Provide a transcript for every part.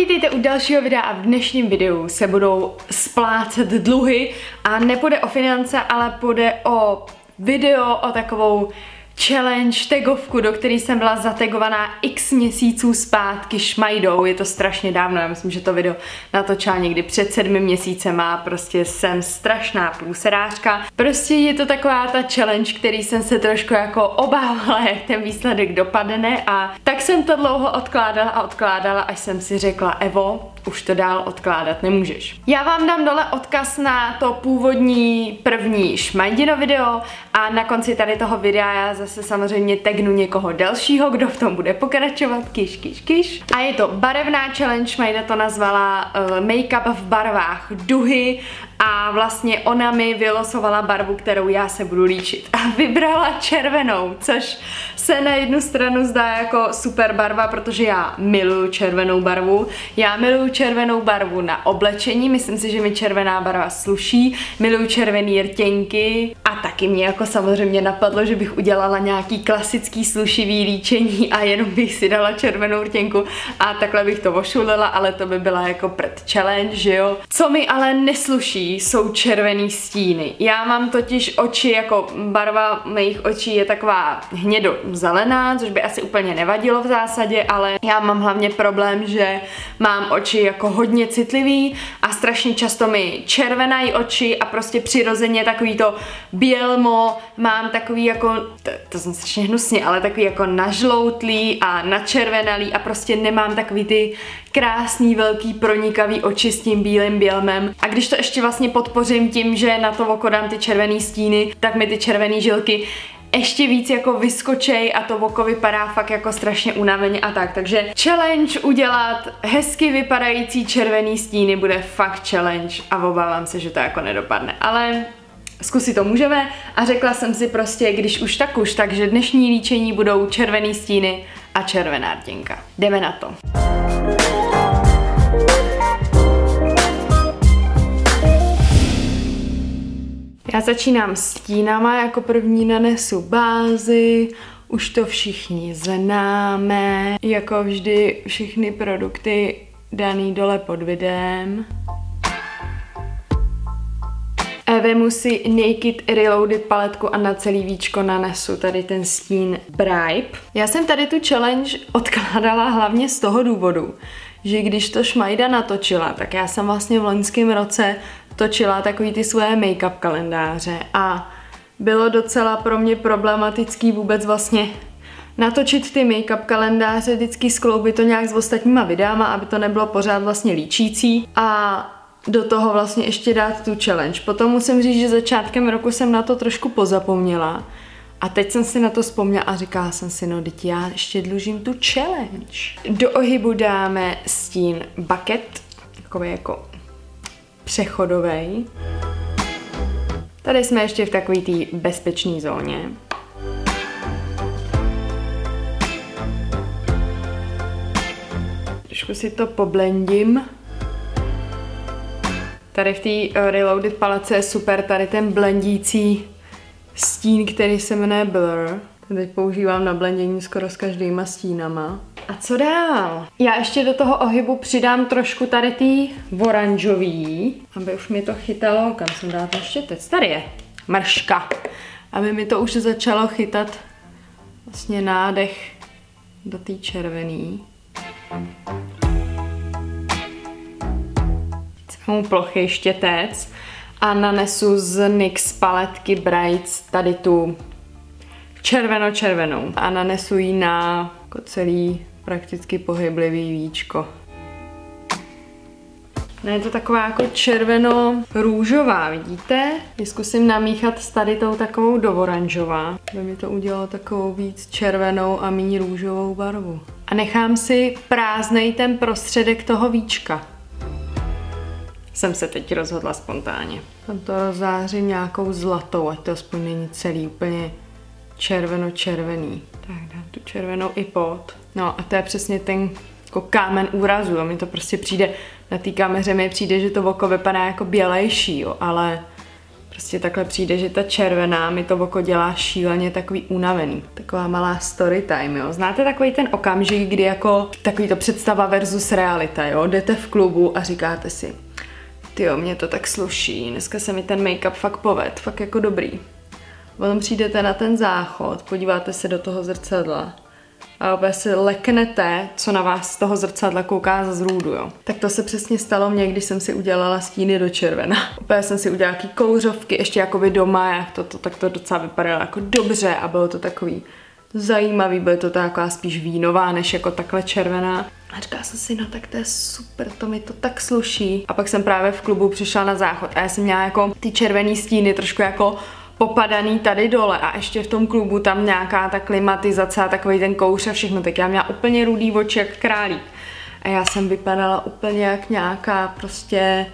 vítejte u dalšího videa a v dnešním videu se budou splácet dluhy. A nepůjde o finance, ale půjde o video, o takovou challenge, tagovku, do který jsem byla zategovaná x měsíců zpátky šmajdou, je to strašně dávno, já myslím, že to video natočila někdy před sedmi měsícema, prostě jsem strašná průserářka. Prostě je to taková ta challenge, který jsem se trošku jako obávala, jak ten výsledek dopadne a tak jsem to dlouho odkládala a odkládala, až jsem si řekla, Evo, už to dál odkládat nemůžeš. Já vám dám dole odkaz na to původní první šmajdino video a na konci tady toho videa já zase samozřejmě tagnu někoho dalšího, kdo v tom bude pokračovat, kiš, kiš, kiš. A je to barevná challenge, Majda to nazvala uh, make-up v barvách duhy a vlastně ona mi vylosovala barvu, kterou já se budu líčit. A vybrala červenou, což se na jednu stranu zdá jako super barva, protože já miluju červenou barvu. Já miluju červenou barvu na oblečení, myslím si, že mi červená barva sluší. Miluju červený rtěnky a taky mě jako samozřejmě napadlo, že bych udělala nějaký klasický slušivý líčení a jenom bych si dala červenou rtěnku a takhle bych to ošulila, ale to by byla jako pred challenge, že jo. Co mi ale nesluší, jsou červený stíny. Já mám totiž oči, jako barva mých očí je taková hnědo-zelená, což by asi úplně nevadilo v zásadě, ale já mám hlavně problém, že mám oči jako hodně citlivý a strašně často mi červenají oči a prostě přirozeně takový to bělmo, mám takový jako, to, to jsem strašně hnusně, ale takový jako nažloutlý a načervenalý a prostě nemám takový ty krásný, velký, pronikavý oči s tím bílým bělmem. A když to ještě vlastně podpořím tím, že na to oko dám ty červený stíny, tak mi ty červené žilky ještě víc jako vyskočej a to oko vypadá fakt jako strašně unaveně a tak. Takže challenge udělat hezky vypadající červený stíny bude fakt challenge a obávám se, že to jako nedopadne. Ale zkusit to můžeme a řekla jsem si prostě, když už tak už, takže dnešní líčení budou červený stíny a červená rtěnka. Jdeme na to. Já začínám s stínama, jako první nanesu bázi, už to všichni známe, jako vždy všechny produkty daný dole pod videem. A vemu si Naked Reloaded paletku a na celý víčko nanesu tady ten stín Bribe. Já jsem tady tu challenge odkládala hlavně z toho důvodu, že když to Šmajda natočila, tak já jsem vlastně v loňském roce točila takový ty svoje make-up kalendáře a bylo docela pro mě problematický vůbec vlastně natočit ty make-up kalendáře, vždycky skloubit to nějak s ostatníma videama, aby to nebylo pořád vlastně líčící a do toho vlastně ještě dát tu challenge. Potom musím říct, že začátkem roku jsem na to trošku pozapomněla a teď jsem si na to vzpomněla a říkala jsem si, no teď já ještě dlužím tu challenge. Do ohybu dáme stín bucket, takový jako přechodový. Tady jsme ještě v takové té bezpečné zóně. Trošku si to poblendím. Tady v té uh, Reloaded palece je super tady ten blendící stín, který se jmenuje Blur. Ten teď používám na blendění skoro s každýma stínama. A co dál? Já ještě do toho ohybu přidám trošku tady tý oranžový, aby už mi to chytalo, kam jsem dala ten štětec? Tady je, mrška. Aby mi to už začalo chytat vlastně nádech do té červený. Mu plochý štětec a nanesu z NYX paletky Brights tady tu červeno-červenou a nanesu ji na jako celý prakticky pohyblivý víčko. No je to taková jako červeno-růžová, vidíte? Zkusím namíchat s tady tou takovou do oranžová, aby mi to udělalo takovou víc červenou a méně růžovou barvu. A nechám si prázdnej ten prostředek toho víčka. Jsem se teď rozhodla spontánně. Tam to rozářím nějakou zlatou, ať to aspoň není celý úplně červeno-červený. Tak dám tu červenou i pod. No a to je přesně ten jako kámen úrazu, a mi to prostě přijde, na té kameře mi přijde, že to oko vypadá jako bělejší, jo, ale prostě takhle přijde, že ta červená mi to oko dělá šíleně takový unavený. Taková malá story time, jo. Znáte takový ten okamžik, kdy jako takový to představa versus realita, jo. Jdete v klubu a říkáte si, ty jo, mě to tak sluší, dneska se mi ten make-up fakt poved, fakt jako dobrý. Potom přijdete na ten záchod, podíváte se do toho zrcadla a opět si leknete, co na vás z toho zrcadla kouká za zrůdu, jo. Tak to se přesně stalo mně, když jsem si udělala stíny do červena. Opět jsem si udělala jaký kouřovky, ještě jakoby doma, jak to, to, tak to docela vypadalo jako dobře a bylo to takový zajímavý, bylo to taková spíš vínová, než jako takhle červená. A říkala jsem si, no tak to je super, to mi to tak sluší. A pak jsem právě v klubu přišla na záchod a já jsem měla jako ty červený stíny trošku jako popadaný tady dole a ještě v tom klubu tam nějaká ta klimatizace a takový ten kouř a všechno, tak já měla úplně rudý oči jak králík. A já jsem vypadala úplně jak nějaká prostě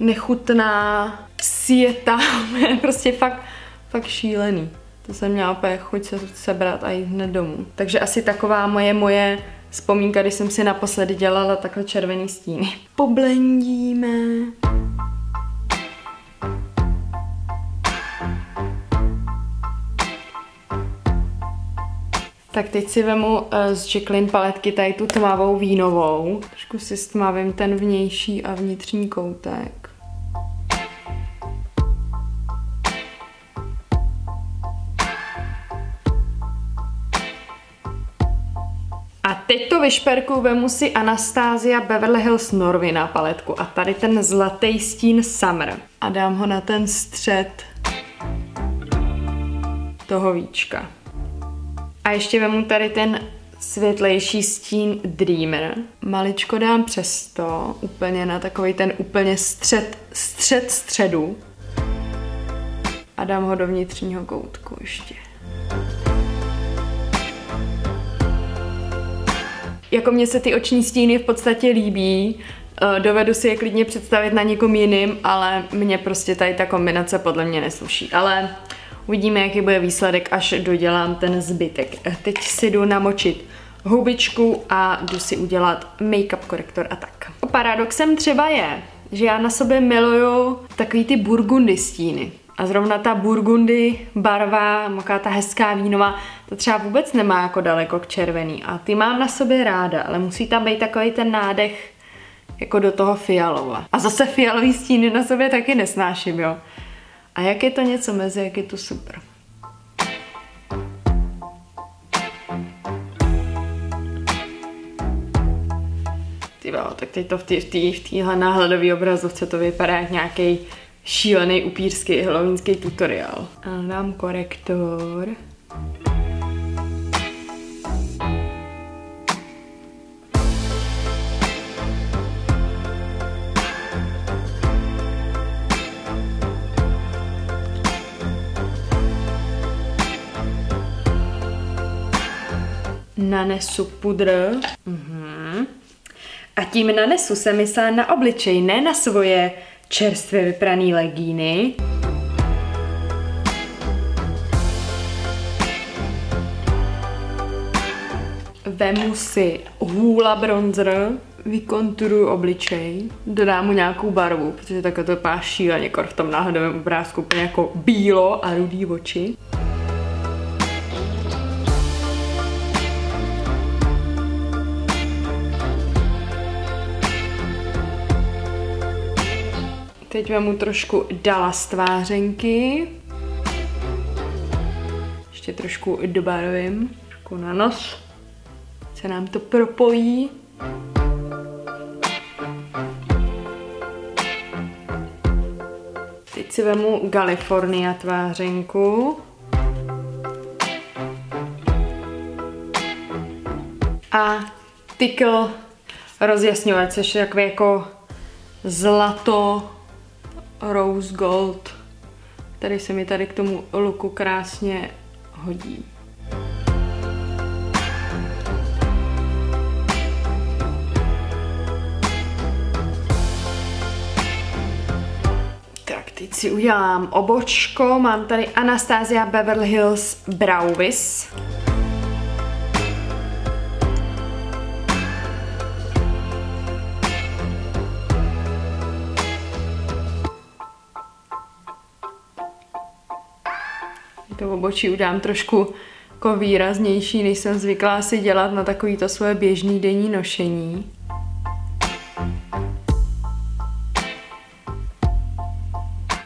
nechutná sieta, prostě fakt, fakt šílený. To jsem měla úplně chuť se sebrat a jít hned domů. Takže asi taková moje moje vzpomínka, když jsem si naposledy dělala takhle červený stíny. Poblendíme. Tak teď si vemu uh, z Jacqueline paletky tady tu tmavou vínovou. Trošku si stmavím ten vnější a vnitřní koutek. Teď to vyšperku, vemu si Anastasia Beverly Hills Norvy na paletku a tady ten zlatý stín Summer. A dám ho na ten střed toho víčka. A ještě vemu tady ten světlejší stín Dreamer. Maličko dám přesto, úplně na takový ten úplně střed, střed středu. A dám ho do vnitřního koutku ještě. Jako mně se ty oční stíny v podstatě líbí, eh, dovedu si je klidně představit na někom jiným, ale mně prostě tady ta kombinace podle mě nesluší. Ale Uvidíme, jaký bude výsledek, až dodělám ten zbytek. Teď si jdu namočit hubičku a jdu si udělat make-up korektor a tak. Paradoxem třeba je, že já na sobě miluju takový ty burgundy stíny. A zrovna ta burgundy barva, moká ta hezká vínová, to třeba vůbec nemá jako daleko k červený. A ty mám na sobě ráda, ale musí tam být takový ten nádech jako do toho fialova. A zase fialový stíny na sobě taky nesnáším, jo. A jak je to něco mezi, jak je to super. Tyvo, tak teď to v, tý, v, tý, v téhle náhledové obrazovce to vypadá jak nějaký šílený upírský halloweenský tutoriál. A dám korektor. nanesu pudr. Mhm. A tím nanesu se myslela na obličej, ne na svoje čerstvě vypraný legíny. Vemu si hůla bronzer, vykonturuju obličej, dodám mu nějakou barvu, protože takhle to vypadá šíleně, v tom náhodovém obrázku úplně jako bílo a rudý oči. Teď mu trošku dala stvářenky. Ještě trošku dobarvím. Trošku na nos. Se nám to propojí. Teď si vemu California tvářenku. A tykl rozjasňovat, což je takový jako zlato rose gold, který se mi tady k tomu luku krásně hodí. Tak, teď si udělám obočko. Mám tady Anastasia Beverly Hills Browvis. Obočí udám trošku jako výraznější, než jsem zvyklá si dělat na takovýto svoje běžný denní nošení.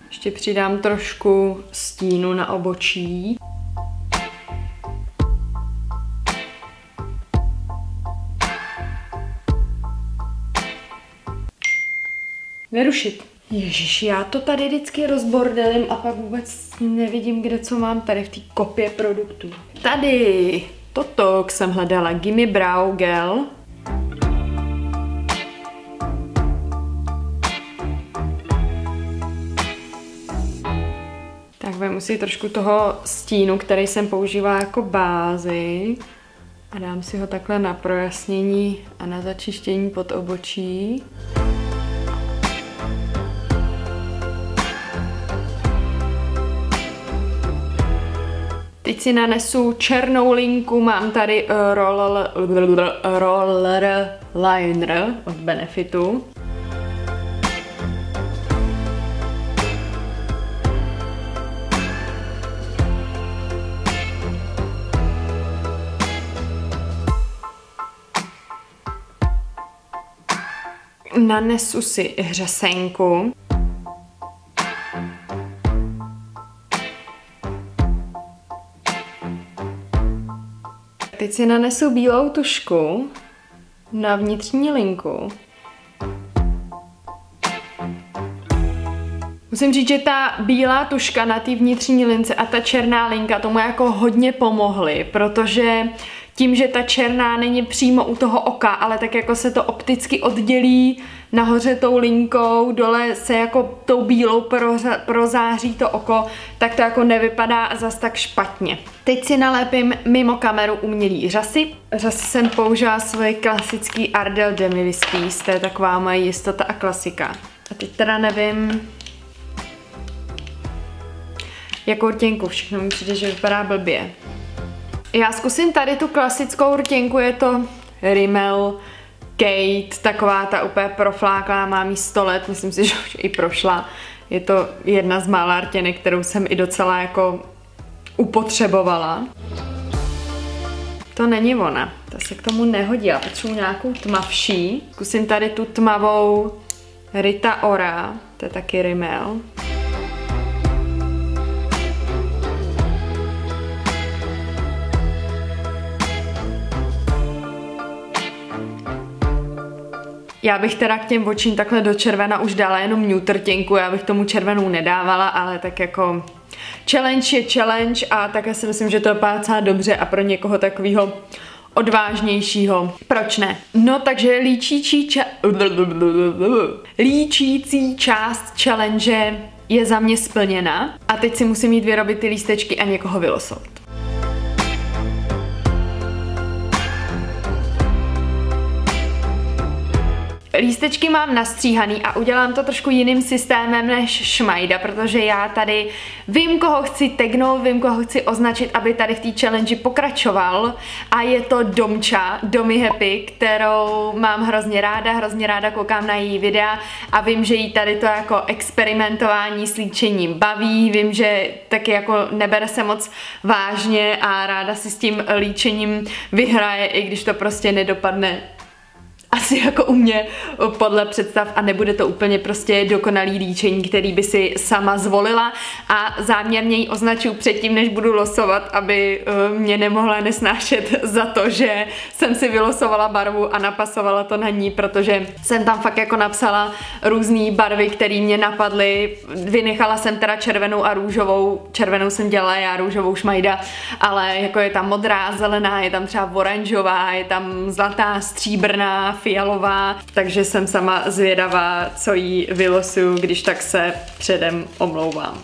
Ještě přidám trošku stínu na obočí. Nerušit. Ježíš, já to tady vždycky rozbordelím a pak vůbec nevidím, kde co mám tady v té kopě produktů. Tady toto jsem hledala Gimme Brow Gel. Tak vemu si trošku toho stínu, který jsem používala jako bázi a dám si ho takhle na projasnění a na začištění pod obočí. Teď si nanesu černou linku, mám tady roller, roller liner od Benefitu. Nanesu si hřesenku. Si nanesu bílou tušku na vnitřní linku. Musím říct, že ta bílá tuška na té vnitřní lince a ta černá linka tomu jako hodně pomohly, protože tím, že ta černá není přímo u toho oka, ale tak jako se to opticky oddělí nahoře tou linkou, dole se jako tou bílou prozáří to oko, tak to jako nevypadá zas tak špatně. Teď si nalepím mimo kameru umělý řasy. Řasy jsem použila svoje klasický Ardell Demi Wispies, to je taková moje jistota a klasika. A teď teda nevím, jakou rtěnku, všechno mi přijde, že vypadá blbě. Já zkusím tady tu klasickou rtěnku, je to Rimmel Kate, taková ta úplně profláklá, má jí 100 let, myslím si, že už i prošla. Je to jedna z mála rtěnek, kterou jsem i docela jako upotřebovala. To není ona, to se k tomu nehodí, já potřebuji nějakou tmavší. Zkusím tady tu tmavou Rita Ora, to je taky Rimmel. Já bych teda k těm očím takhle do červena už dala jenom nutrtěnku, já bych tomu červenou nedávala, ale tak jako challenge je challenge a také si myslím, že to docela dobře a pro někoho takového odvážnějšího. Proč ne? No takže líčící, ča... líčící část challenge je za mě splněna a teď si musím jít vyrobit ty lístečky a někoho vylosovat. Lístečky mám nastříhaný a udělám to trošku jiným systémem než Šmajda, protože já tady vím, koho chci tegnout, vím, koho chci označit, aby tady v té challenge pokračoval. A je to Domča, Domy Happy, kterou mám hrozně ráda, hrozně ráda koukám na její videa a vím, že jí tady to jako experimentování s líčením baví, vím, že taky jako nebere se moc vážně a ráda si s tím líčením vyhraje, i když to prostě nedopadne asi jako u mě podle představ a nebude to úplně prostě dokonalý líčení, který by si sama zvolila a záměrně ji označuju předtím, než budu losovat, aby eh, mě nemohla nesnášet za to, že jsem si vylosovala barvu a napasovala to na ní, protože jsem tam fakt jako napsala různé barvy, které mě napadly. Vynechala jsem teda červenou a růžovou, červenou jsem dělala já, růžovou šmajda, ale jako je tam modrá, zelená, je tam třeba oranžová, je tam zlatá, stříbrná, fialová, takže jsem sama zvědavá, co jí vylosuju, když tak se předem omlouvám.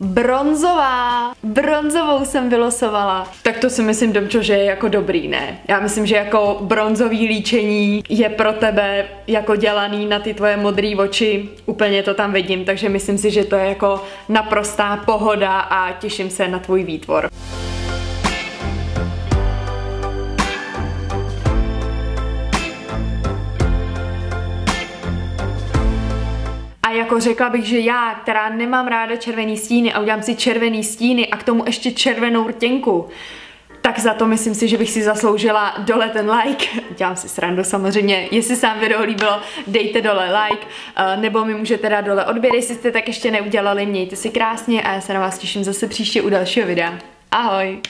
Bronzová. Bronzovou jsem vylosovala. Tak to si myslím, Domčo, že je jako dobrý, ne? Já myslím, že jako bronzový líčení je pro tebe jako dělaný na ty tvoje modré oči. Úplně to tam vidím, takže myslím si, že to je jako naprostá pohoda a těším se na tvůj výtvor. Jako řekla bych, že já, která nemám ráda červený stíny a udělám si červený stíny a k tomu ještě červenou rtěnku, tak za to myslím si, že bych si zasloužila dole ten like. Dělám si srandu samozřejmě, jestli se vám video líbilo, dejte dole like, eh, nebo mi můžete dát dole odběr, jestli jste tak ještě neudělali, mějte si krásně a já se na vás těším zase příště u dalšího videa. Ahoj!